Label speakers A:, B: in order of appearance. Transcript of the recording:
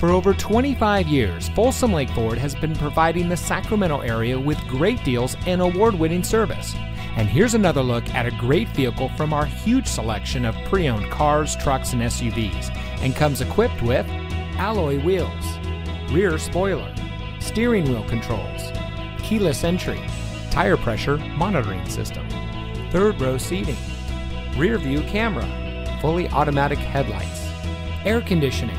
A: For over 25 years, Folsom Lake Ford has been providing the Sacramento area with great deals and award winning service. And here's another look at a great vehicle from our huge selection of pre owned cars, trucks, and SUVs, and comes equipped with alloy wheels, rear spoiler, steering wheel controls, keyless entry, tire pressure monitoring system, third row seating, rear view camera, fully automatic headlights, air conditioning,